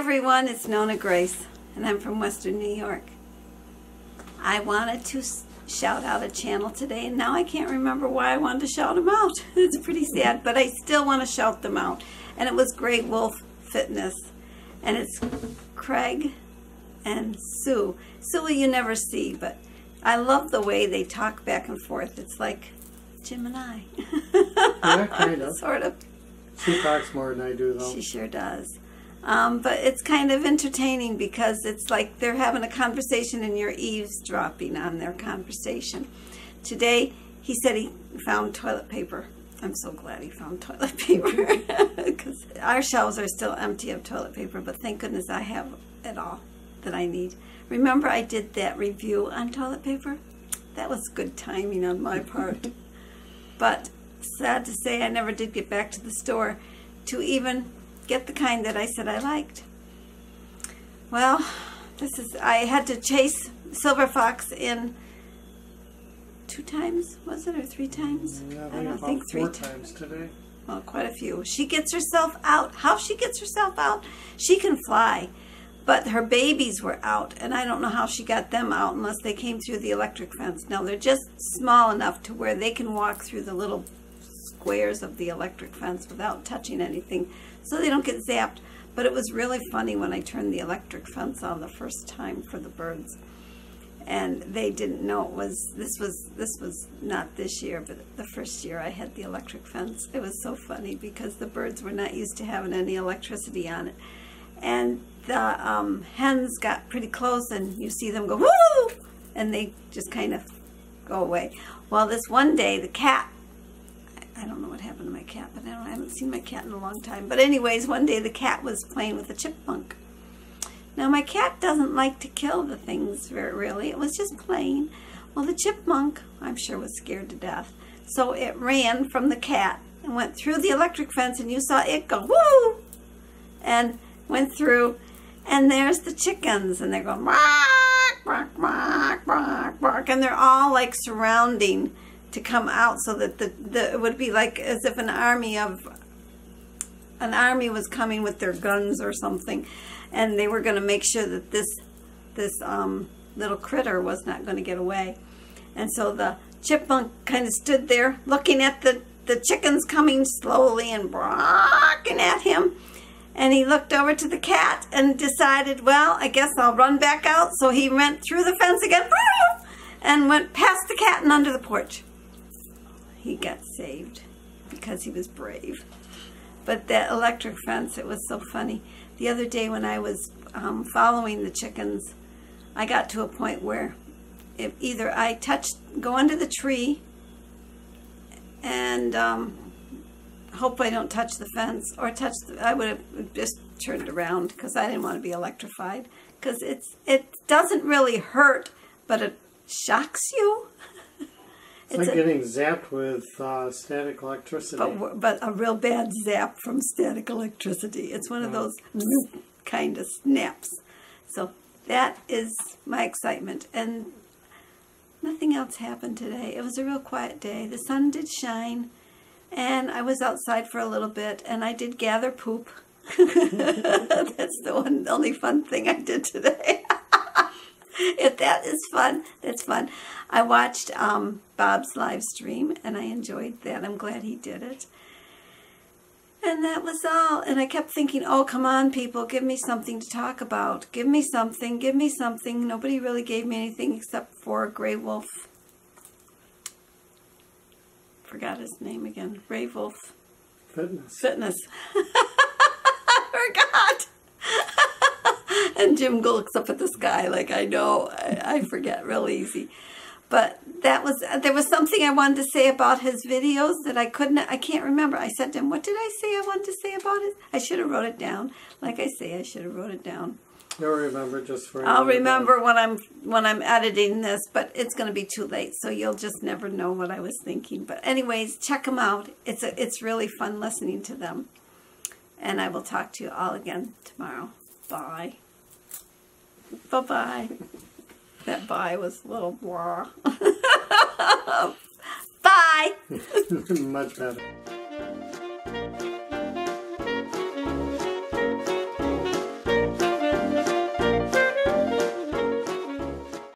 everyone, it's Nonna Grace, and I'm from Western New York. I wanted to shout out a channel today, and now I can't remember why I wanted to shout them out. It's pretty sad, but I still want to shout them out. And it was Grey Wolf Fitness, and it's Craig and Sue. Sue you never see, but I love the way they talk back and forth. It's like Jim and I. yeah, kind of. sort of. She talks more than I do, though. She sure does. Um, but it's kind of entertaining because it's like they're having a conversation and you're eavesdropping on their conversation. Today, he said he found toilet paper. I'm so glad he found toilet paper because our shelves are still empty of toilet paper, but thank goodness I have it all that I need. Remember I did that review on toilet paper? That was good timing on my part. but sad to say I never did get back to the store to even get the kind that I said I liked. Well, this is, I had to chase Silver Fox in two times, was it, or three times? Yeah, I don't think three times. times today. Well, quite a few. She gets herself out. How she gets herself out? She can fly. But her babies were out, and I don't know how she got them out unless they came through the electric fence. Now, they're just small enough to where they can walk through the little squares of the electric fence without touching anything so they don't get zapped. But it was really funny when I turned the electric fence on the first time for the birds. And they didn't know it was this was this was not this year, but the first year I had the electric fence. It was so funny because the birds were not used to having any electricity on it. And the um, hens got pretty close and you see them go woo and they just kind of go away. Well, this one day the cat I don't know what happened to my cat, but I, I, haven't seen my cat in a long time. But anyways, one day the cat was playing with a chipmunk. Now my cat doesn't like to kill the things very really. It was just playing. Well, the chipmunk, I'm sure, was scared to death. So it ran from the cat and went through the electric fence, and you saw it go woo, and went through. And there's the chickens, and they're going bark, bark, bark, bark, bark, and they're all like surrounding to come out so that the, the it would be like as if an army of an army was coming with their guns or something and they were going to make sure that this this um, little critter was not going to get away. And so the chipmunk kind of stood there looking at the the chickens coming slowly and barking at him. And he looked over to the cat and decided well I guess I'll run back out. So he went through the fence again and went past the cat and under the porch he got saved because he was brave. But that electric fence, it was so funny. The other day when I was um, following the chickens, I got to a point where if either I touched, go under the tree and um, hope I don't touch the fence or touch the, I would have just turned around because I didn't want to be electrified because it doesn't really hurt but it shocks you it's, like a, getting zapped with uh, static electricity. But, but a real bad zap from static electricity. It's one of those kind of snaps. So that is my excitement. And nothing else happened today. It was a real quiet day. The sun did shine. And I was outside for a little bit. And I did gather poop. That's the one, the only fun thing I did today. if that is fun, that's fun. I watched um, Bob's live stream and I enjoyed that. I'm glad he did it. And that was all. And I kept thinking, oh, come on, people, give me something to talk about. Give me something, give me something. Nobody really gave me anything except for Grey Wolf. Forgot his name again. Grey Wolf. Fitness. Fitness. Forgot. and Jim looks up at the sky like I know I, I forget real easy. But that was there was something I wanted to say about his videos that I couldn't I can't remember. I said to him, "What did I say I wanted to say about it?" I should have wrote it down. Like I say, I should have wrote it down. You'll remember just for. I'll remember day. when I'm when I'm editing this, but it's going to be too late, so you'll just never know what I was thinking. But anyways, check them out. It's a it's really fun listening to them, and I will talk to you all again tomorrow. Bye. Bye bye. That bye was a little blah. bye. Much better.